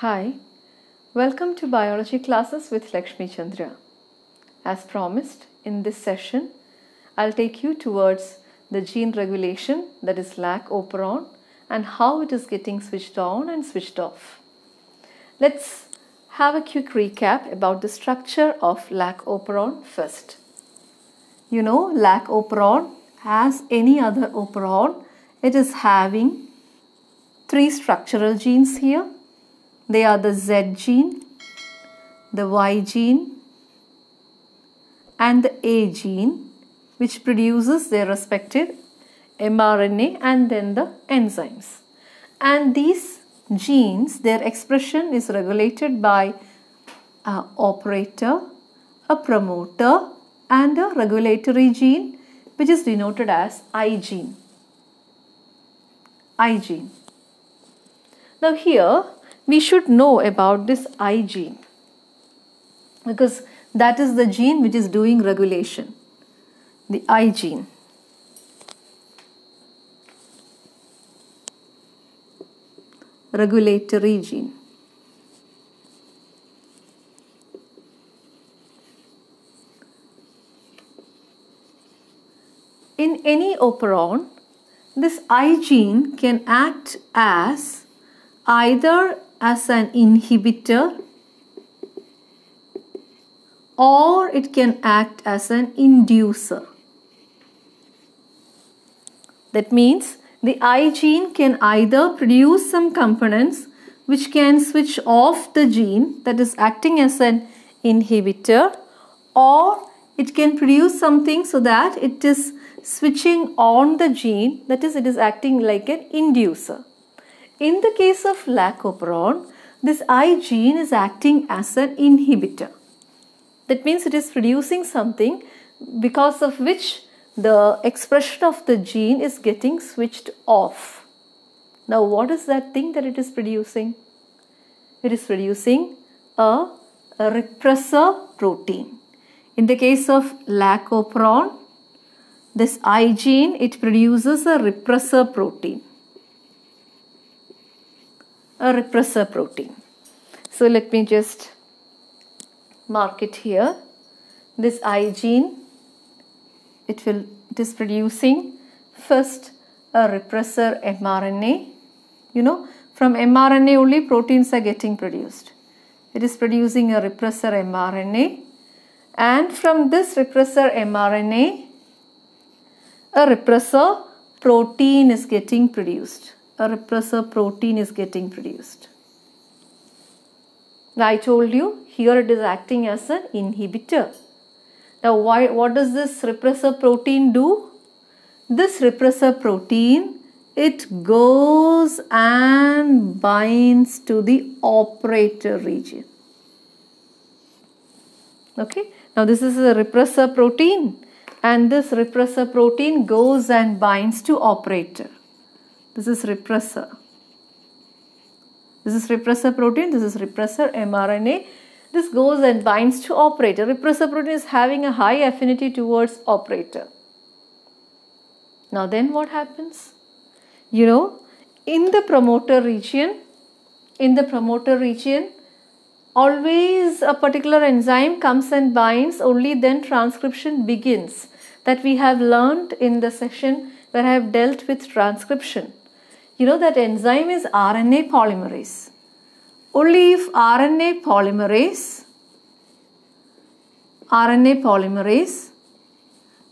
Hi, welcome to biology classes with Lakshmi Chandra. As promised, in this session, I'll take you towards the gene regulation that is lac operon and how it is getting switched on and switched off. Let's have a quick recap about the structure of lac operon first. You know, lac operon, as any other operon, it is having three structural genes here. They are the Z gene, the Y gene, and the A gene, which produces their respective mRNA and then the enzymes. And these genes, their expression is regulated by an operator, a promoter, and a regulatory gene, which is denoted as I gene. I gene. Now here we should know about this I gene because that is the gene which is doing regulation. The I gene. Regulatory gene. In any operon, this I gene can act as either as an inhibitor or it can act as an inducer. That means the I gene can either produce some components which can switch off the gene that is acting as an inhibitor or it can produce something so that it is switching on the gene that is it is acting like an inducer. In the case of lac-operon, this I gene is acting as an inhibitor. That means it is producing something because of which the expression of the gene is getting switched off. Now what is that thing that it is producing? It is producing a, a repressor protein. In the case of lac-operon, this I gene, it produces a repressor protein. A repressor protein. So let me just mark it here. This I gene, it will it is producing first a repressor mRNA. You know, from mRNA only proteins are getting produced. It is producing a repressor mRNA and from this repressor mRNA a repressor protein is getting produced. A repressor protein is getting produced. Now I told you here it is acting as an inhibitor. Now why, what does this repressor protein do? This repressor protein it goes and binds to the operator region. Okay. Now this is a repressor protein and this repressor protein goes and binds to operator. This is repressor. This is repressor protein, this is repressor mRNA. This goes and binds to operator. Repressor protein is having a high affinity towards operator. Now then what happens? You know, in the promoter region, in the promoter region, always a particular enzyme comes and binds, only then transcription begins that we have learned in the session where I have dealt with transcription. You know that enzyme is RNA polymerase. Only if RNA polymerase, RNA polymerase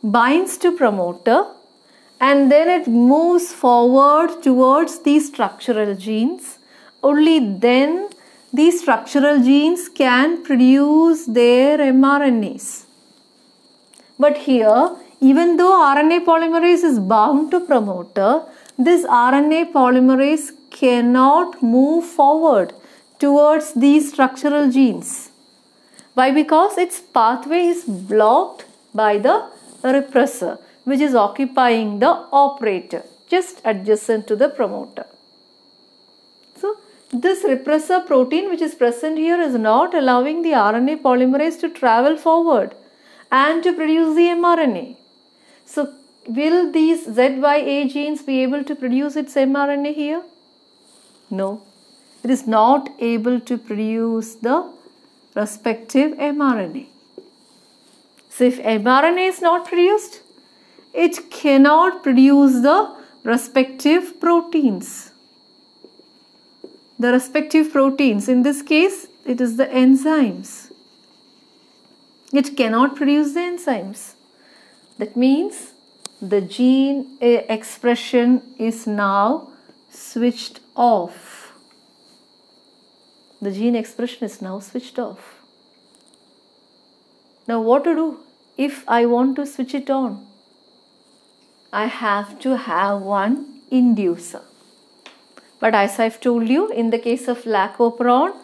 binds to promoter and then it moves forward towards these structural genes, only then these structural genes can produce their mRNAs. But here, even though RNA polymerase is bound to promoter, this RNA polymerase cannot move forward towards these structural genes. Why? Because its pathway is blocked by the repressor which is occupying the operator just adjacent to the promoter. So, this repressor protein which is present here is not allowing the RNA polymerase to travel forward and to produce the mRNA. So, will these ZYA genes be able to produce its mRNA here? No. it is not able to produce the respective mRNA. So if mRNA is not produced, it cannot produce the respective proteins. The respective proteins, in this case, it is the enzymes. It cannot produce the enzymes. That means the gene expression is now switched off. The gene expression is now switched off. Now what to do if I want to switch it on? I have to have one inducer. But as I've told you, in the case of lacoperon,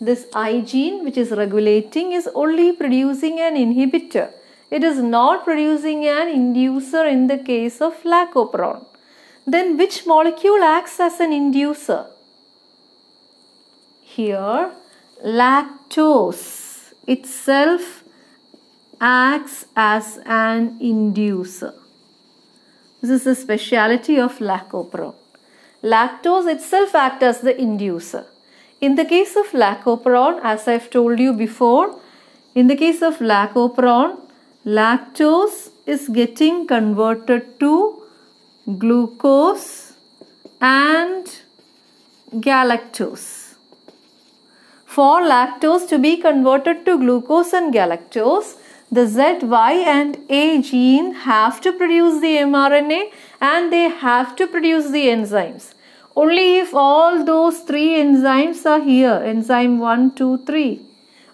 this I gene which is regulating is only producing an inhibitor. It is not producing an inducer in the case of lacoperon. Then which molecule acts as an inducer? Here, lactose itself acts as an inducer. This is the speciality of lacoperon. Lactose itself acts as the inducer. In the case of lacoperon, as I've told you before, in the case of lacoperon, lactose is getting converted to glucose and galactose. For lactose to be converted to glucose and galactose, the Z, Y and A gene have to produce the mRNA and they have to produce the enzymes. Only if all those three enzymes are here, enzyme 1, 2, 3,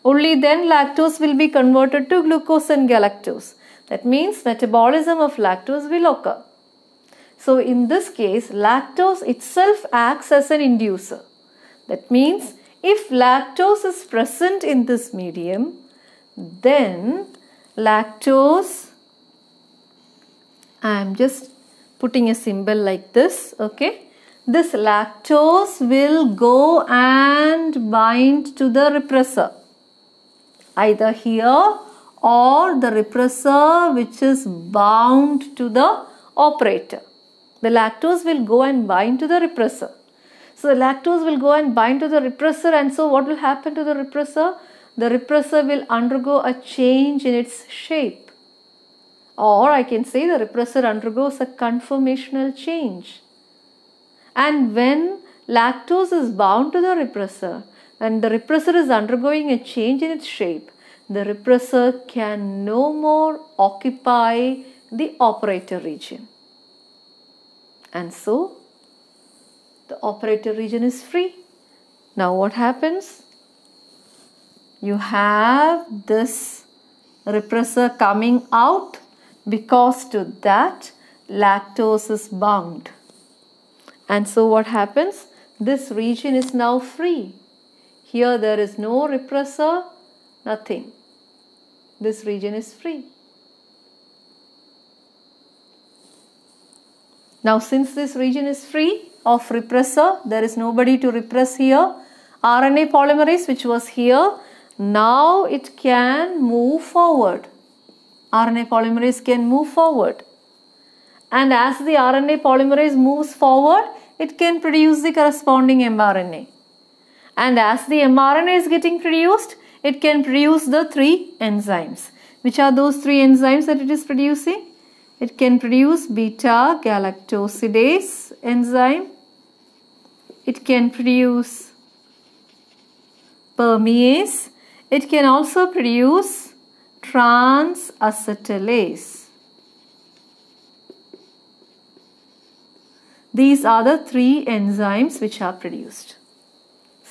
only then lactose will be converted to glucose and galactose. That means metabolism of lactose will occur. So in this case, lactose itself acts as an inducer. That means if lactose is present in this medium, then lactose, I am just putting a symbol like this, okay. This lactose will go and bind to the repressor, either here or the repressor which is bound to the operator the lactose will go and bind to the repressor. So the lactose will go and bind to the repressor and so what will happen to the repressor? The repressor will undergo a change in its shape. Or I can say the repressor undergoes a conformational change. And when lactose is bound to the repressor and the repressor is undergoing a change in its shape, the repressor can no more occupy the operator region and so the operator region is free. Now what happens? You have this repressor coming out because to that lactose is bound. And so what happens? This region is now free. Here there is no repressor, nothing. This region is free. Now since this region is free of repressor, there is nobody to repress here. RNA polymerase which was here, now it can move forward. RNA polymerase can move forward. And as the RNA polymerase moves forward, it can produce the corresponding mRNA. And as the mRNA is getting produced, it can produce the three enzymes. Which are those three enzymes that it is producing? It can produce beta galactosidase enzyme. It can produce permease. It can also produce transacetylase. These are the three enzymes which are produced.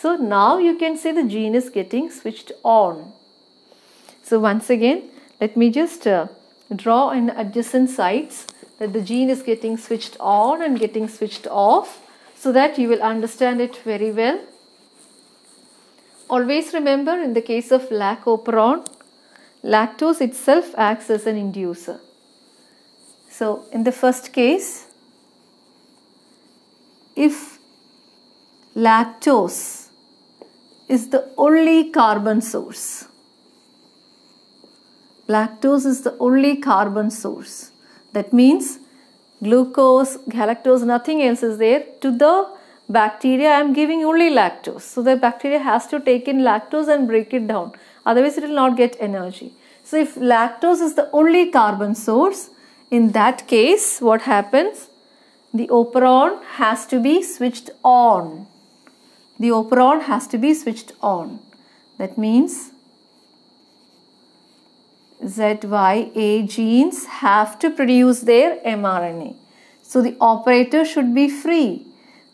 So now you can see the gene is getting switched on. So once again, let me just uh, draw in adjacent sites that the gene is getting switched on and getting switched off so that you will understand it very well. Always remember in the case of lacoperon, lactose itself acts as an inducer. So in the first case, if lactose is the only carbon source, lactose is the only carbon source. That means glucose, galactose, nothing else is there. To the bacteria I am giving only lactose. So the bacteria has to take in lactose and break it down. Otherwise it will not get energy. So if lactose is the only carbon source, in that case what happens? The operon has to be switched on. The operon has to be switched on. That means ZYA genes have to produce their mRNA. So the operator should be free.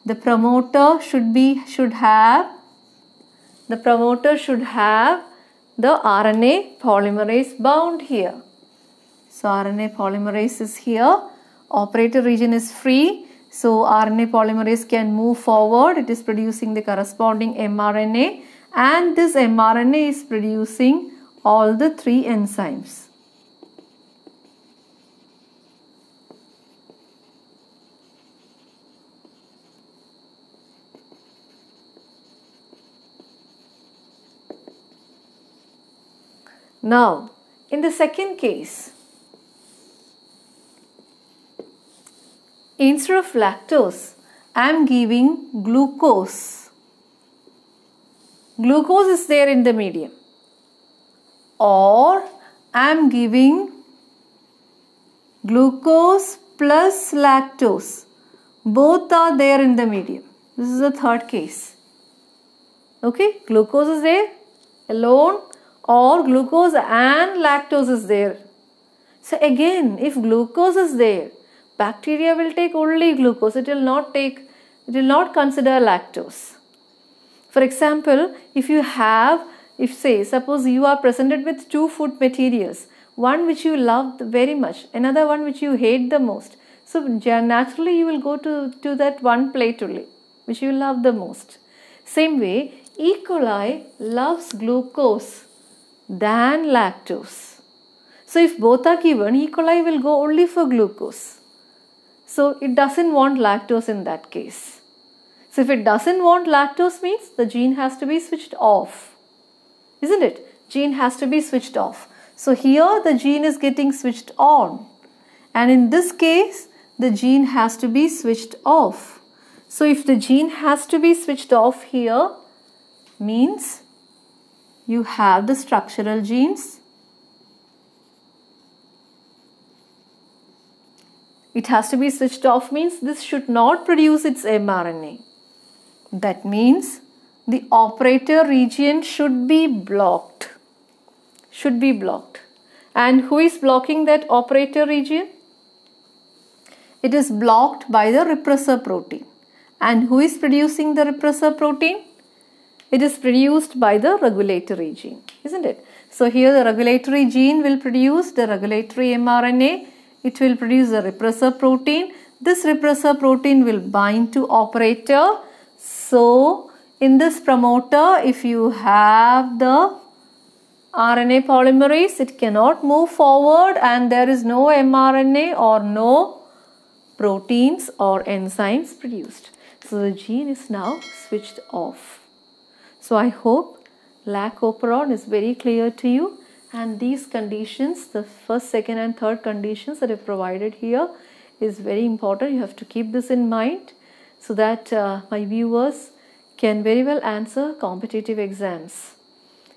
The promoter should be should have the promoter should have the RNA polymerase bound here. So RNA polymerase is here. Operator region is free. So RNA polymerase can move forward. It is producing the corresponding mRNA and this mRNA is producing all the three enzymes. Now, in the second case, instead of lactose, I am giving glucose. Glucose is there in the medium or I am giving glucose plus lactose. Both are there in the medium. This is the third case. Okay, glucose is there alone or glucose and lactose is there. So again, if glucose is there, bacteria will take only glucose. It will not take, it will not consider lactose. For example, if you have if say, suppose you are presented with two food materials, one which you love very much, another one which you hate the most. So naturally you will go to, to that one plate only, which you love the most. Same way, E. coli loves glucose than lactose. So if both are given, E. coli will go only for glucose. So it doesn't want lactose in that case. So if it doesn't want lactose means the gene has to be switched off isn't it? Gene has to be switched off. So here the gene is getting switched on and in this case the gene has to be switched off. So if the gene has to be switched off here means you have the structural genes. It has to be switched off means this should not produce its mRNA. That means the operator region should be blocked. Should be blocked. And who is blocking that operator region? It is blocked by the repressor protein. And who is producing the repressor protein? It is produced by the regulatory gene, isn't it? So here the regulatory gene will produce the regulatory mRNA. It will produce the repressor protein. This repressor protein will bind to operator. So in this promoter, if you have the RNA polymerase, it cannot move forward and there is no mRNA or no proteins or enzymes produced. So the gene is now switched off. So I hope lac operon is very clear to you and these conditions, the first, second and third conditions that I've provided here is very important. You have to keep this in mind so that uh, my viewers can very well answer competitive exams.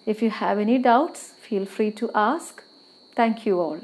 If you have any doubts, feel free to ask. Thank you all.